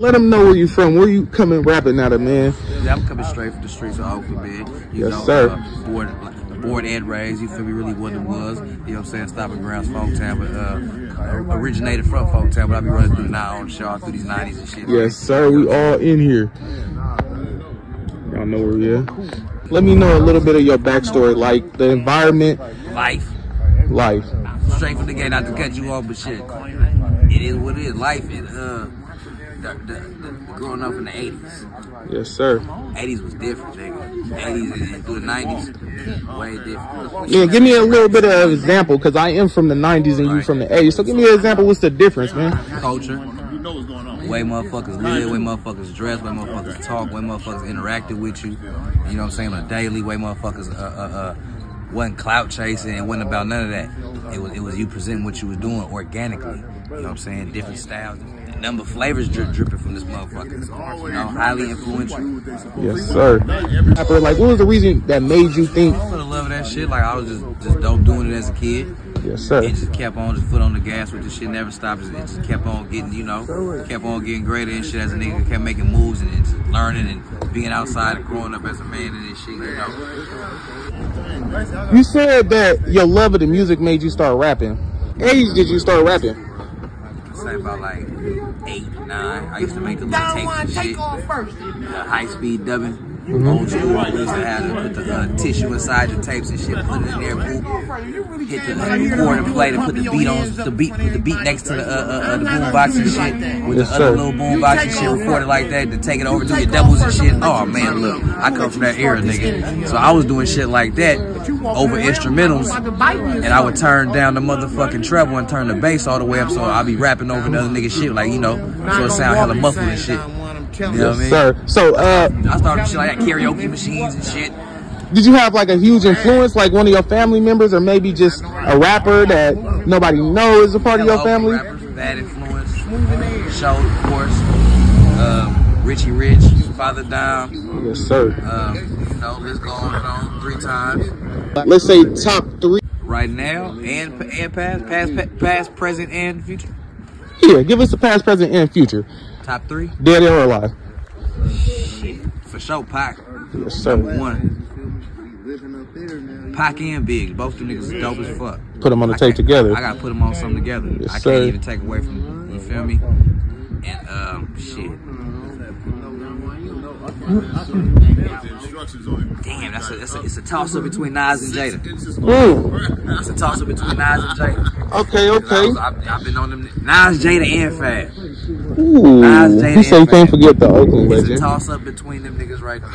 Let them know where you from. Where you coming rapping out of, man? Yeah, I'm coming straight from the streets of Oakland, man. You Yes, know, sir. Uh, born, born and raised, you feel me, really what it was. You know what I'm saying? Stopping grounds, Folktown, but uh, originated from Folktown, but I be running through now on the show through these 90s and shit. Yes, sir. We all in here. Y'all know where we at. Let me know a little bit of your backstory, like the environment, Life. life. Straight from the gate, not to cut you off, but shit. It is what it is. Life is, uh, the, the, the, growing up in the 80s. Yes, sir. 80s was different, nigga. 80s and through the 90s, way different. Yeah, give me a little bit of example, because I am from the 90s and you from the 80s. So give me an example. What's the difference, man? culture. You know what's going on. Way motherfuckers live, way motherfuckers dress, way motherfuckers talk, way motherfuckers interacted with you. You know what I'm saying? On a daily, way motherfuckers uh, uh, uh, wasn't clout chasing and wasn't about none of that. It was it was you presenting what you was doing organically. You know what I'm saying? Different styles. Number of flavors drip, dripping from this motherfucker. You know, highly influential. Yes, sir. Rapper, Like, what was the reason that made you think? For the love of that shit, like I was just just dope doing it as a kid. Yes, sir. It just kept on, just foot on the gas with the shit, never stopped. It just kept on getting, you know, kept on getting greater and shit as a nigga, kept making moves and, and just learning and being outside and growing up as a man and this shit, you know. You said that your love of the music made you start rapping. Age did you start rapping? Say about like eight, nine. I used to make the little tapes and shit. The high speed dubbing. School. We used to have to put the uh, tissue inside the tapes and shit, put it in there, boop, hit the uh, record and play to put the beat on the beat, put the beat next to the uh, uh, uh, the boom box and shit with Yes, the other sir. little boom box and shit, record it like that to take it over to your doubles and shit. Oh man, look, I come from that era, nigga. So I was doing shit like that over instrumentals, and I would turn down the motherfucking treble and turn the bass all the way up, so I'd be rapping over the other nigga shit, like you know, so it sound hella muffled and shit. You know what I mean? Sir. So, uh, I started shit like that, karaoke machines and shit. did you have like a huge influence, like one of your family members, or maybe just a rapper that nobody knows is a part of your family? Rappers, bad influence. Show, of course. Um, Richie Rich, Father Dime. Yes, sir. Um, you know, let's go on and on three times. Let's say top three. Right now and and past, past, past, present, and future. Here, give us the past, present, and future. Top three. Dead or alive. Shit, for sure. Pac, Yes, sir. one. Pac and Big, both them niggas is dope as fuck. Put them on the I tape together. I gotta put them on something together. Yes, I sir. can't even take away from you. Feel me? And um, shit. Damn, that's a, that's a it's a toss up between Nas and Jada. Ooh. It's a toss up between Nas and Jada. Okay, okay. I've, I've been on them. Nas, Jada, and Fab. Ooh. Nas, Jada, He said you can't forget the Oakland It's a legend. toss up between them niggas right there.